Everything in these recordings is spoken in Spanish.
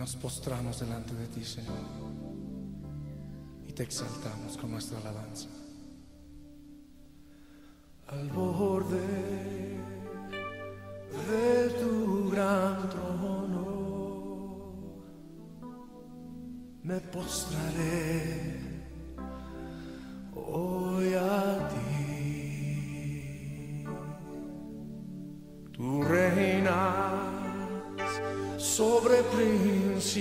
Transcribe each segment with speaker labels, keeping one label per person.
Speaker 1: nos postramos delante de ti, Señor, y te exaltamos con nuestra alabanza. Al borde de tu gran trono me postraré sobre principados,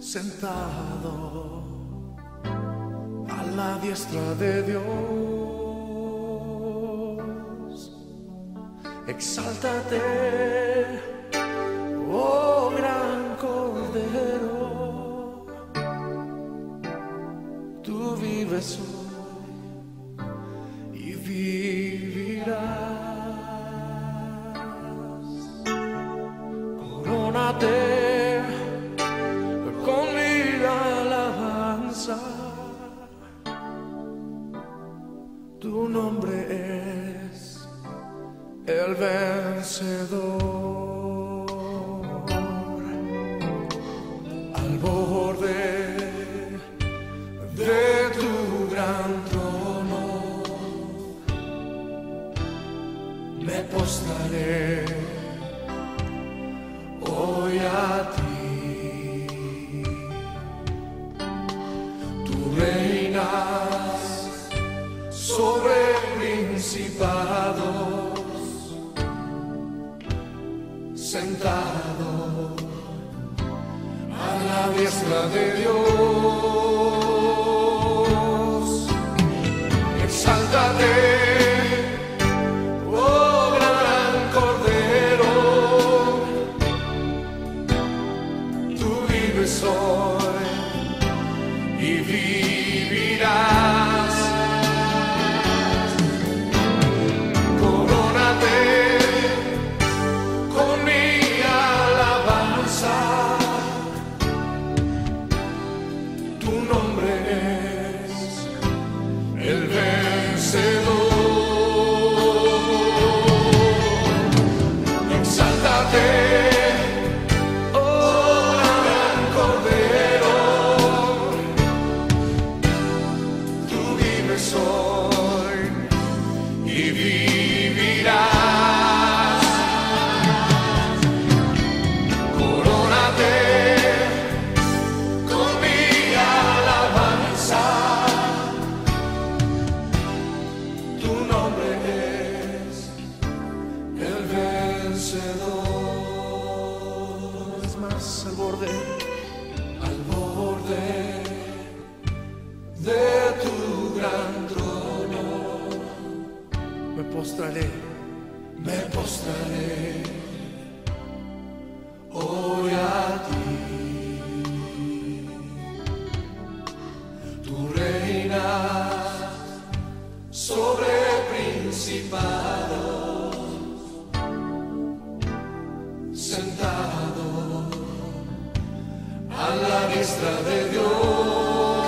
Speaker 1: sentado a la diestra de Dios. Exáltate, Tu nombre es el vencedor. Sentado a la diestra de Dios. Exáltate. Postraré, me postraré hoy a ti. Tú reinas sobre principados, sentado a la diestra de Dios.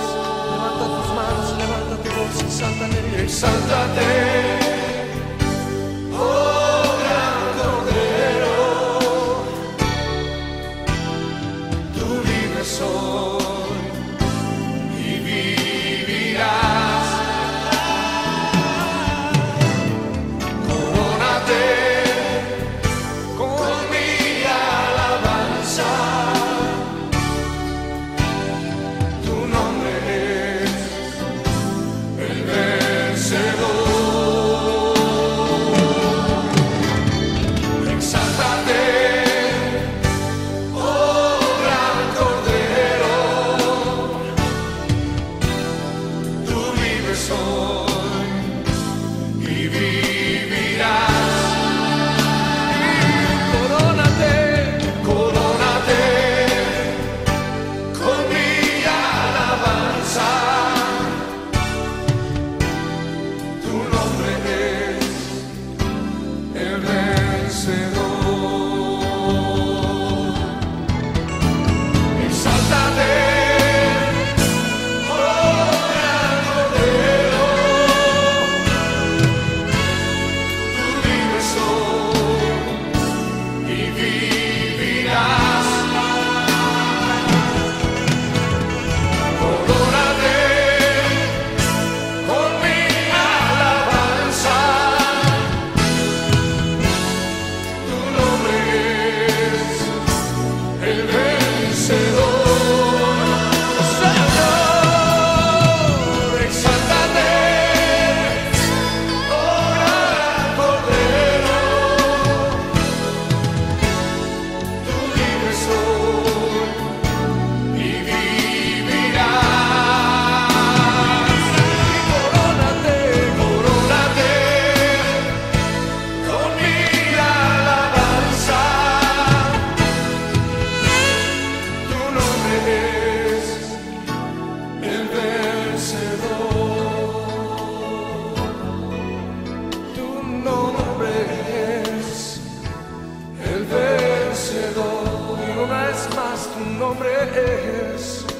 Speaker 1: Levanta tus manos, levanta tu voz, exáltate, exáltate. tu nombre é es